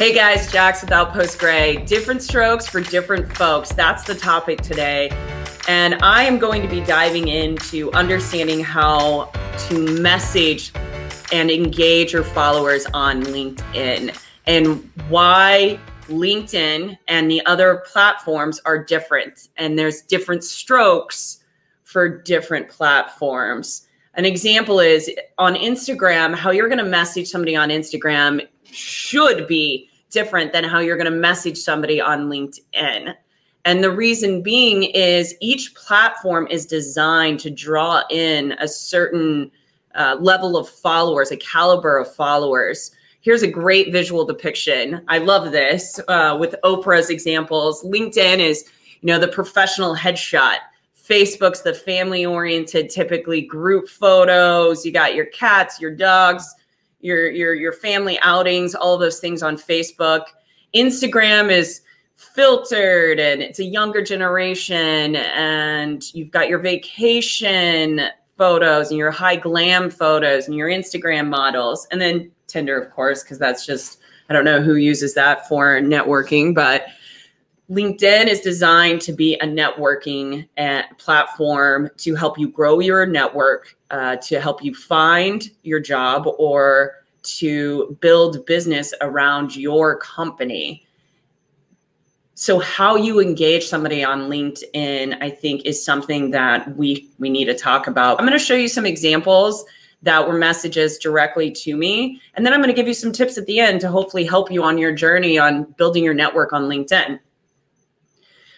Hey guys, Jax with Outpost Gray. Different strokes for different folks. That's the topic today. And I am going to be diving into understanding how to message and engage your followers on LinkedIn and why LinkedIn and the other platforms are different. And there's different strokes for different platforms. An example is on Instagram, how you're going to message somebody on Instagram should be different than how you're going to message somebody on LinkedIn. And the reason being is each platform is designed to draw in a certain uh, level of followers, a caliber of followers. Here's a great visual depiction. I love this uh, with Oprah's examples. LinkedIn is, you know, the professional headshot. Facebook's the family oriented, typically group photos. You got your cats, your dogs, your your your family outings, all those things on Facebook. Instagram is filtered and it's a younger generation and you've got your vacation photos and your high glam photos and your Instagram models and then Tinder of course because that's just I don't know who uses that for networking but LinkedIn is designed to be a networking uh, platform to help you grow your network, uh, to help you find your job, or to build business around your company. So how you engage somebody on LinkedIn, I think, is something that we we need to talk about. I'm going to show you some examples that were messages directly to me, and then I'm going to give you some tips at the end to hopefully help you on your journey on building your network on LinkedIn.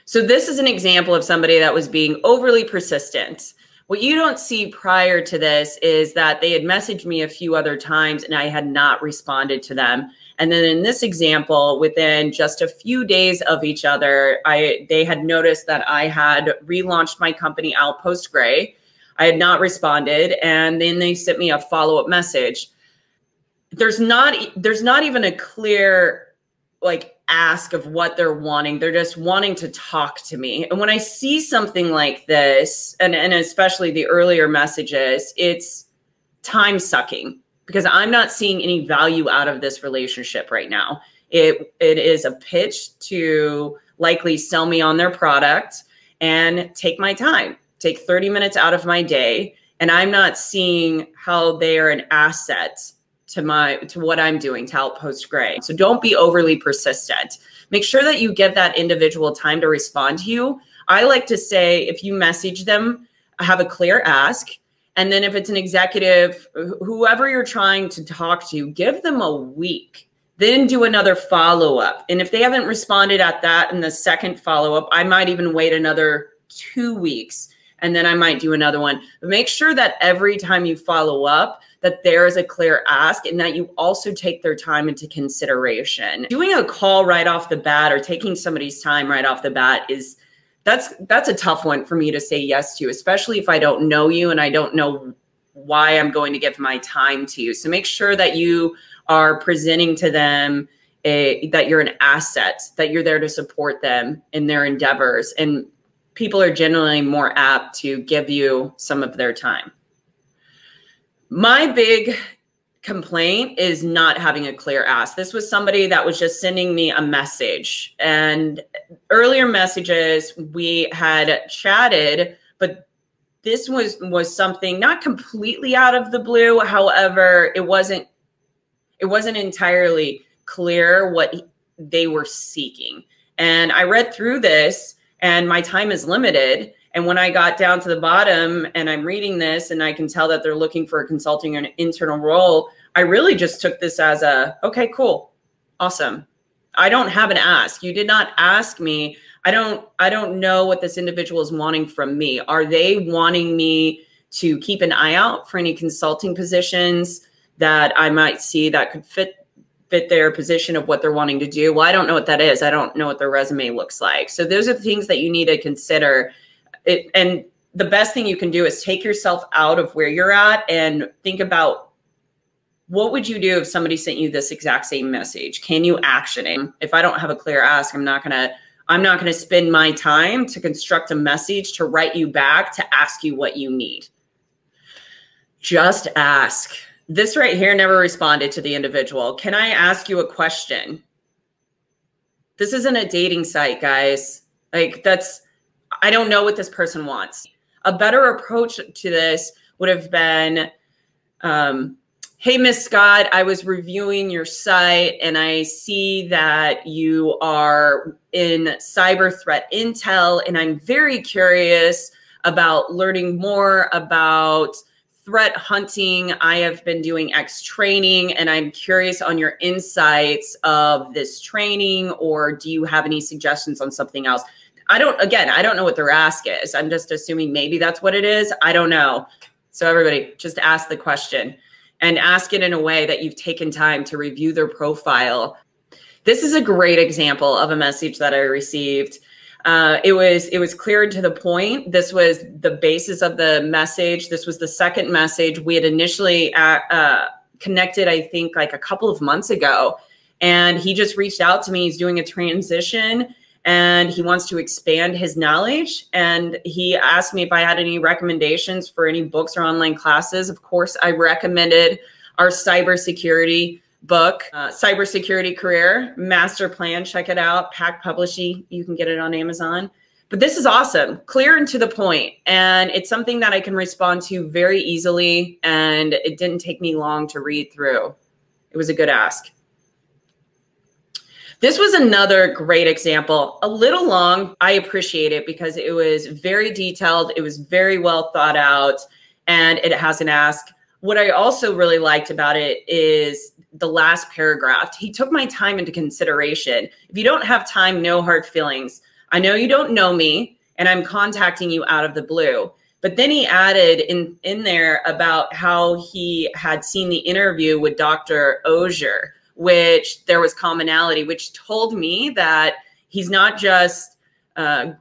So this is an example of somebody that was being overly persistent. What you don't see prior to this is that they had messaged me a few other times and I had not responded to them. And then in this example, within just a few days of each other, I they had noticed that I had relaunched my company Outpost Gray. I had not responded, and then they sent me a follow-up message. There's not there's not even a clear like ask of what they're wanting. They're just wanting to talk to me. And when I see something like this, and, and especially the earlier messages, it's time sucking because I'm not seeing any value out of this relationship right now. It it is a pitch to likely sell me on their product and take my time, take 30 minutes out of my day. And I'm not seeing how they are an asset to my to what I'm doing to Outpost Gray. So don't be overly persistent. Make sure that you give that individual time to respond to you. I like to say if you message them, have a clear ask. And then if it's an executive, whoever you're trying to talk to, give them a week. Then do another follow up. And if they haven't responded at that in the second follow up, I might even wait another two weeks and then I might do another one. But make sure that every time you follow up, that there is a clear ask and that you also take their time into consideration. Doing a call right off the bat or taking somebody's time right off the bat is that's that's a tough one for me to say yes to, especially if I don't know you and I don't know why I'm going to give my time to you. So make sure that you are presenting to them a, that you're an asset, that you're there to support them in their endeavors. And people are generally more apt to give you some of their time. My big complaint is not having a clear ask. This was somebody that was just sending me a message. And earlier messages we had chatted, but this was was something not completely out of the blue. However, it wasn't it wasn't entirely clear what they were seeking. And I read through this and my time is limited and when I got down to the bottom and I'm reading this and I can tell that they're looking for a consulting and internal role, I really just took this as a, okay, cool. Awesome. I don't have an ask. You did not ask me. I don't I don't know what this individual is wanting from me. Are they wanting me to keep an eye out for any consulting positions that I might see that could fit fit their position of what they're wanting to do? Well, I don't know what that is. I don't know what their resume looks like. So those are the things that you need to consider it and the best thing you can do is take yourself out of where you're at and think about what would you do if somebody sent you this exact same message can you action it if i don't have a clear ask i'm not going to i'm not going to spend my time to construct a message to write you back to ask you what you need just ask this right here never responded to the individual can i ask you a question This isn't a dating site, guys. Like, that's, I don't know what this person wants. A better approach to this would have been, um, Hey, Miss Scott, I was reviewing your site and I see that you are in cyber threat intel, and I'm very curious about learning more about threat hunting. I have been doing X training and I'm curious on your insights of this training, or do you have any suggestions on something else? I don't, again, I don't know what their ask is. I'm just assuming maybe that's what it is. I don't know. So, everybody, just ask the question and ask it in a way that you've taken time to review their profile. This is a great example of a message that I received. Uh, it was it was clear and to the point. This was the basis of the message. This was the second message we had initially uh, uh, connected. I think like a couple of months ago, and he just reached out to me. He's doing a transition and he wants to expand his knowledge. And he asked me if I had any recommendations for any books or online classes. Of course, I recommended our cybersecurity book, uh, Cybersecurity Career Master Plan. Check it out. Packt Publishing. You can get it on Amazon. But this is awesome, clear and to the point, and it's something that I can respond to very easily. And it didn't take me long to read through. It was a good ask. This was another great example. A little long. I appreciate it because it was very detailed, it was very well thought out, and it has an ask. What I also really liked about it is the last paragraph. He took my time into consideration. If you don't have time, no hard feelings. I know you don't know me, and I'm contacting you out of the blue. But then he added in, in there about how he had seen the interview with Dr. Auger which there was commonality, which told me that he's not just uh,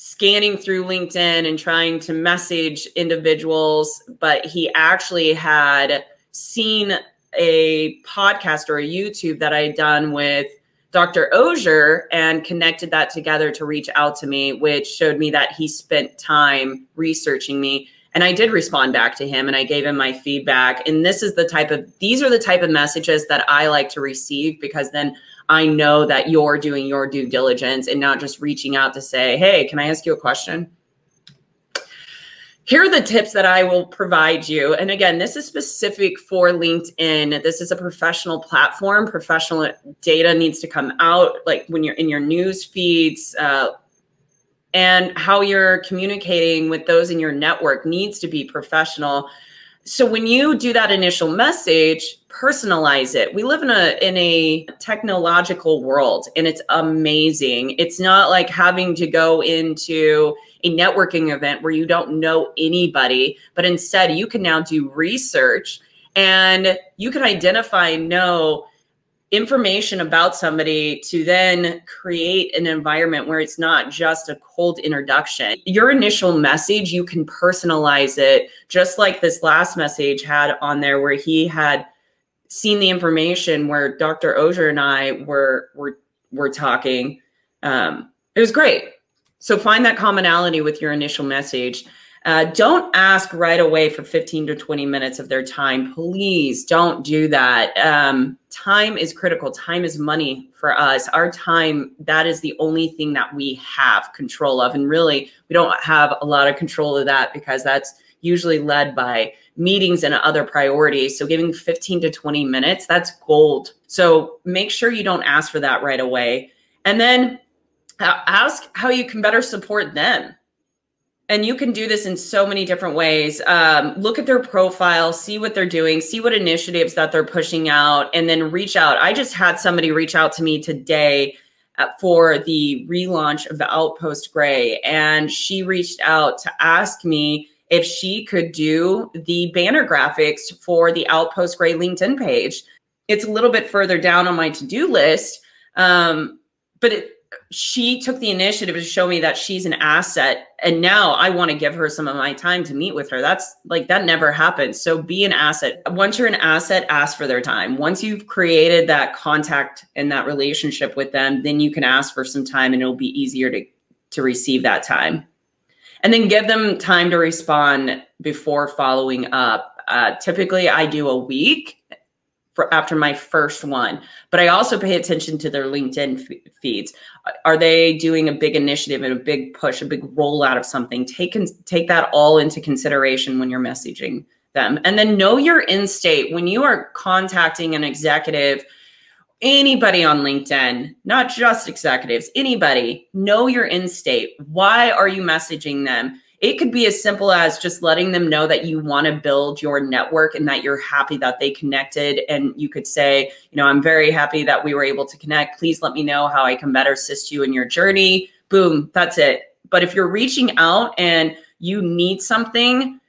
scanning through LinkedIn and trying to message individuals, but he actually had seen a podcast or a YouTube that I had done with Dr. Auger and connected that together to reach out to me, which showed me that he spent time researching me and I did respond back to him and I gave him my feedback. And this is the type of, these are the type of messages that I like to receive because then I know that you're doing your due diligence and not just reaching out to say, hey, can I ask you a question? Here are the tips that I will provide you. And again, this is specific for LinkedIn. This is a professional platform. Professional data needs to come out like when you're in your news feeds, uh, and how you're communicating with those in your network needs to be professional. So when you do that initial message personalize it. We live in a in a technological world and it's amazing. It's not like having to go into a networking event where you don't know anybody but instead you can now do research and you can identify and know information about somebody to then create an environment where it's not just a cold introduction. Your initial message, you can personalize it, just like this last message had on there where he had seen the information where Dr. Auger and I were were were talking. Um, it was great. So find that commonality with your initial message uh, don't ask right away for 15 to 20 minutes of their time. Please don't do that. Um, time is critical. Time is money for us. Our time, that is the only thing that we have control of. And really, we don't have a lot of control of that because that's usually led by meetings and other priorities. So giving 15 to 20 minutes, that's gold. So make sure you don't ask for that right away. And then uh, ask how you can better support them and you can do this in so many different ways. Um, look at their profile, see what they're doing, see what initiatives that they're pushing out, and then reach out. I just had somebody reach out to me today uh, for the relaunch of the Outpost Gray, and she reached out to ask me if she could do the banner graphics for the Outpost Gray LinkedIn page. It's a little bit further down on my to do list, um, but it, she took the initiative to show me that she's an asset and now i want to give her some of my time to meet with her. That's like that never happens so be an asset. Once you're an asset ask for their time. Once you've created that contact and that relationship with them then you can ask for some time and it'll be easier to to receive that time. And then give them time to respond before following up. Uh, typically i do a week for after my first one. But I also pay attention to their LinkedIn feeds. Are they doing a big initiative and a big push, a big rollout of something? Take take that all into consideration when you're messaging them. And then know your end state when you are contacting an executive anybody on LinkedIn, not just executives, anybody, know your end state. Why are you messaging them? It could be as simple as just letting them know that you want to build your network and that you're happy that they connected. And you could say, you know, I'm very happy that we were able to connect. Please let me know how I can better assist you in your journey. Boom, that's it. But if you're reaching out and you need something,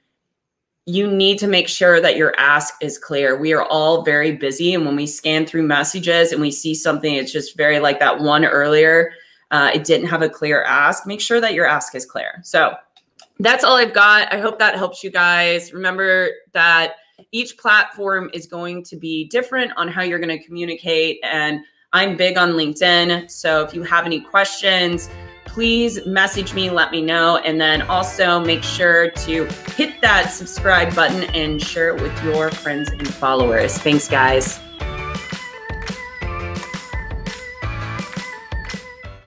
you need to make sure that your ask is clear. We are all very busy. And when we scan through messages and we see something, it's just very like that one earlier, uh, it didn't have a clear ask. Make sure that your ask is clear. So that's all I've got. I hope that helps you guys. Remember that each platform is going to be different on how you're going to communicate. And I'm big on LinkedIn. So if you have any questions, please message me, let me know. And then also make sure to hit that subscribe button and share it with your friends and followers. Thanks, guys.